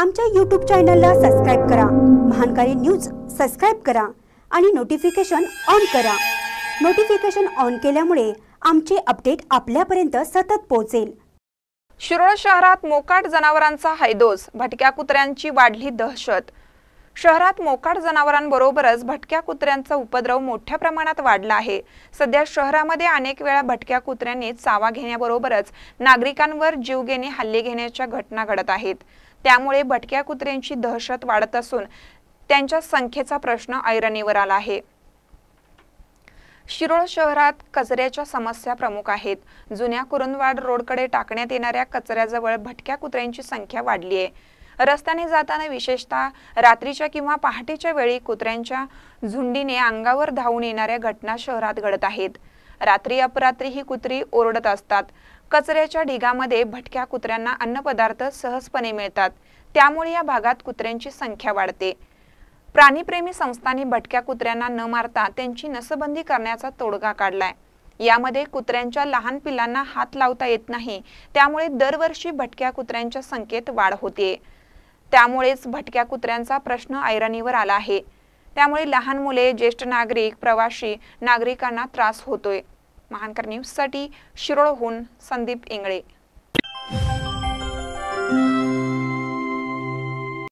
आमच्या यूट्यूब चॅनलला सबस्क्राईब करा. महानकारी न्यूज सबस्क्राईब करा आणि नोटिफिकेशन ऑन करा. नोटिफिकेशन ऑन केल्यामुळे आमचे अपडेट आपल्यापर्यंत सतत पोहोचेल. शिरोळ शहरात मोकाट जनावरांचा हैदोस भटक्या कुत्र्यांची वाढली दहशत. शहरात मोकाट जनावरांबरोबरच भटक्या कुत्र्यांचा उपद्रव मोठ्या प्रमाणात वाढला आहे. सध्या शहरामध्ये अनेक वेळा भटक्या कुत्र्यांनी चावा घेण्याबरोबरच नागरिकांवर जीवघेणे हल्ले घेण्याच्या घटना घडत आहेत. त्यामुळे भटक्या कुत्र्यांची दहशत वाढत असून त्यांच्या संख्येचा प्रश्न ऐरणीवर आला आहे. शिरोळ शहरात कचऱ्याच्या समस्या प्रमुख आहेत. जुन्या कुरुंदवाड रोडकडे टाकण्यात येणाऱ्या कचऱ्याजवळ भटक्या कुत्र्यांची संख्या वाढली आहे. रस्त्याने जाताना विशेषतः रात्रीच्या किंवा पहाटेच्या वेळी कुत्र्यांच्या झुंडीने अंगावर धावून येणाऱ्या घटना शहरात घडत आहेत. रात्री अपरात्री ही कुत्री ओरडत असतात. कचऱ्याच्या ढिगामध्ये भटक्या कुत्र्यांना अन्नपदार्थ सहजपणे मिळतात. त्यामुळे या भागात कुत्र्यांची संख्या वाढते. प्राणीप्रेमी संस्थांनी भटक्या कुत्र्यांना न मारता त्यांची नसबंदी करण्याचा तोडगा काढलाय. यामध्ये कुत्र्यांच्या लहान पिलांना हात लावता येत नाही. त्यामुळे दरवर्षी भटक्या कुत्र्यांच्या संख्येत वाढ होते. त्यामुळेच भटक्या कुत्र्यांचा प्रश्न ऐरणीवर आला आहे. त्यामुळे लहान मुले ज्येष्ठ नागरिक प्रवाशी नागरिकांना त्रास होतोय. महानकर न्यूजसाठी शिरोळहून संदीप इंगळे.